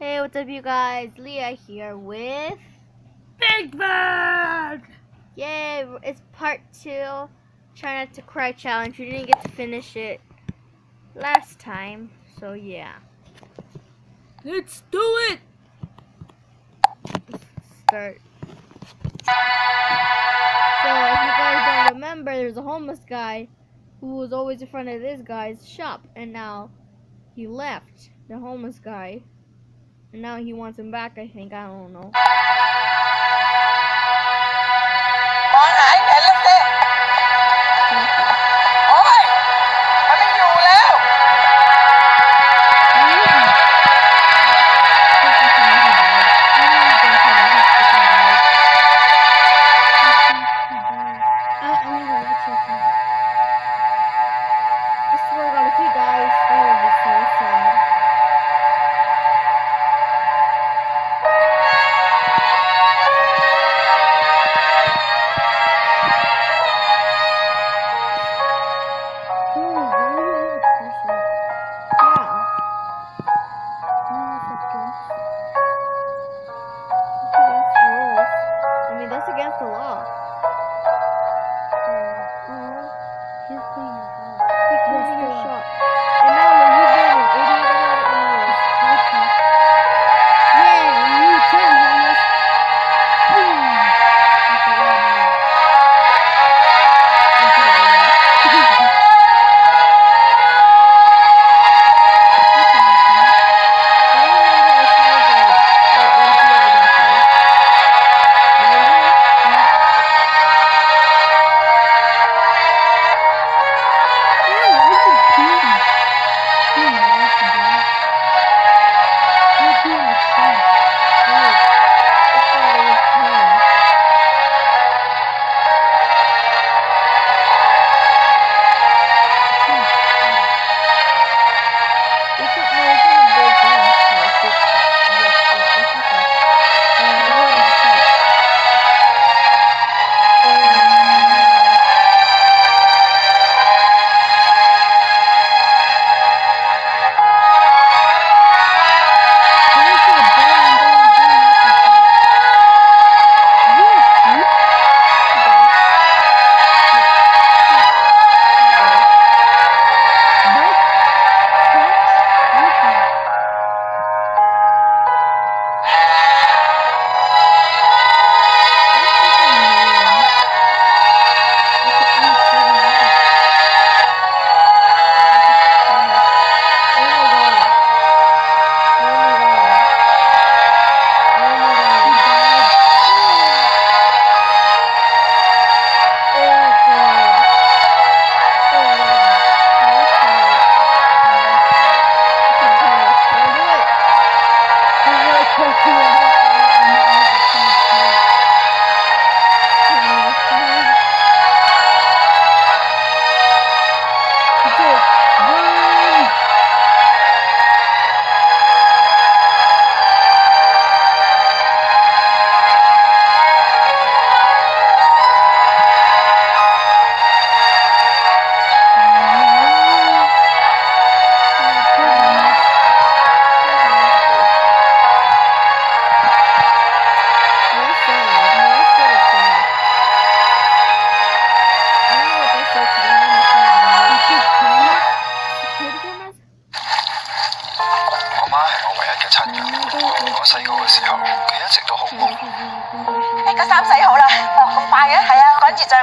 Hey, what's up, you guys? Leah here with Big Bag. Yay! It's part two. Try not to cry challenge. We didn't get to finish it last time, so yeah. Let's do it. Let's start. So, if you guys don't remember, there's a homeless guy who was always in front of this guy's shop, and now he left the homeless guy and now he wants him back, I think. I don't know.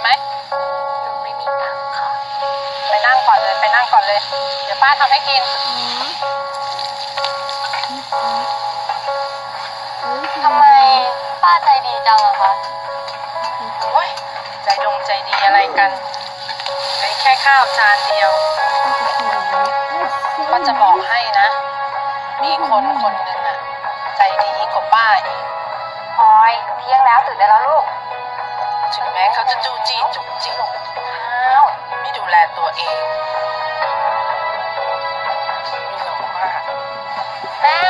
ไหมหไม่มีงค่ะไปนั่งก่อนเลย ไปนั่งก่อนเลย เดี๋ยวป้าทำให้กิน ทำไมป้าใจดีจังอะคะโอ้ย ใจดงใจดีอะไรกัน แค่ข้าวจานเดียว ก็จะบอกให้นะ มีคนคนหนึ่งอะใจดีกว่าป้าอีกพลอยเที่ยงแล้วตื่นได้แล้วลูกถึงแม้เขาจะจู้จี้จุกจิก้ไม่ดูแลตัวเองมีหลงมาแม่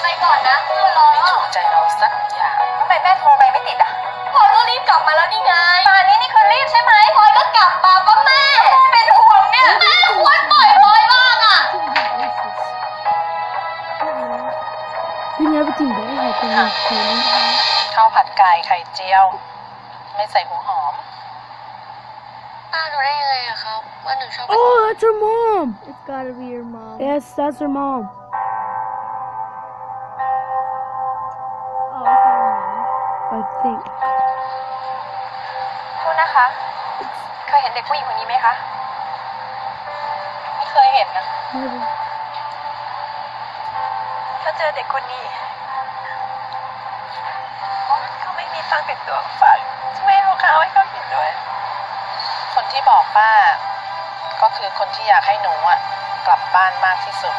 ไปก่อนนะเพ่อนรอไม่ถูกใจเราสักอย่าง ทำไมแม่โทรไปไม่ติดอ่ะพลอยก็รีบกลับมาแล้วนี่ไงตอนนี้นี่คือรีบใช่ไหมพลอยก็กลับมาก็แม่ แม่เป็นห่วงเนี่ย แม่ควรปล่อยพลอยบ้างอ่ะีเ Everything very happy. ข้าวผัดไก่ไข่เจียวไม่ใส่หัวหอมป้ารู้ได้ยังไงอะครับว่าหนูชอบ Oh, that's o u r mom. It's gotta be your mom. Yes, that's y o u r mom. I think. พูดนะคะ เคยเห็นเด็กผู้หญิงคนนี้ไหมคะ ไม่เคยเห็นนะถ้าเจอเด็กคนนี้ก็ไม่มีทางเป็นตัวฝัน่ม่ลูกเขาให้เขาผิดด้วย คนที่บอกป้า ก็คือคนที่อยากให้หนูอะกลับบ้านมากที่สุด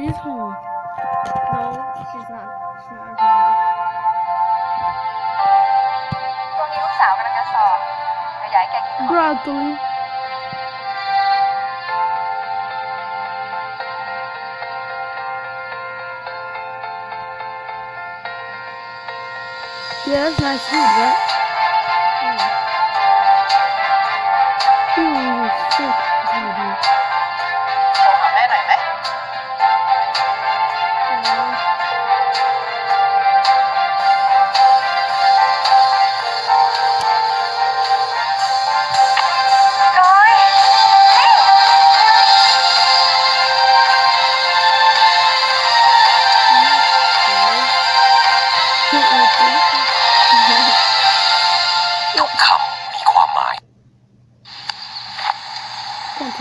s ตรงนี้ลูกสาวกำลังจะสอบเดี๋ยวยายแกกิน Broccoli. Biraz nice burada.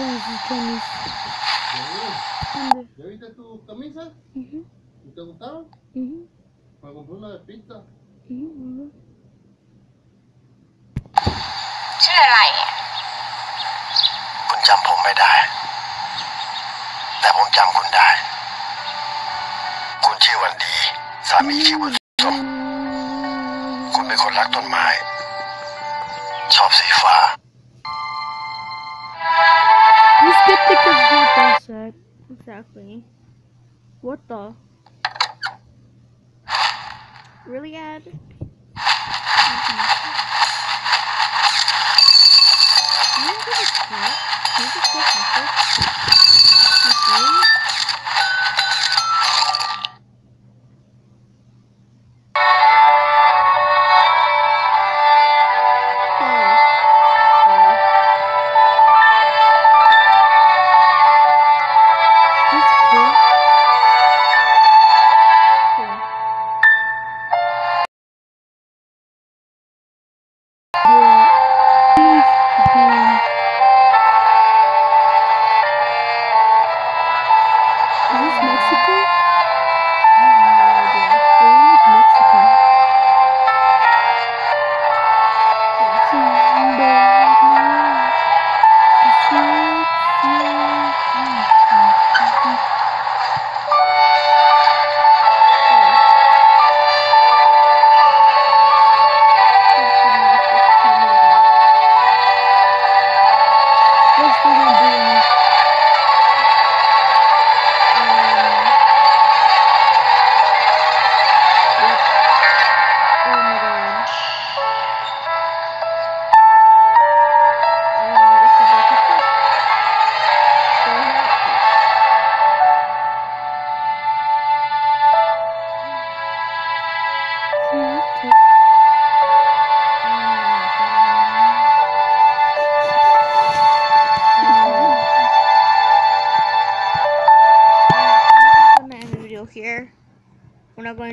camisa, camisa. ¿Ya viste tu camisa? Uh -huh. ¿Y te gustaron? Uh -huh. h r a c o m p r a r una de pista? Uh -huh. ชื่ออะไรอ่ะคุณจำผมไม่ได้ แต่ผมจำคุณได้ คุณชื่อวันดีสามีชื่อบุญสมคุณเป็นคนรักต้นไม้ชอบสีฟ้า What the? Really, Ed?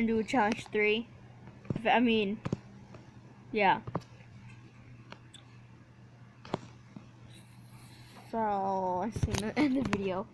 gonna do a challenge three. I mean, yeah. So, I see the end of the video.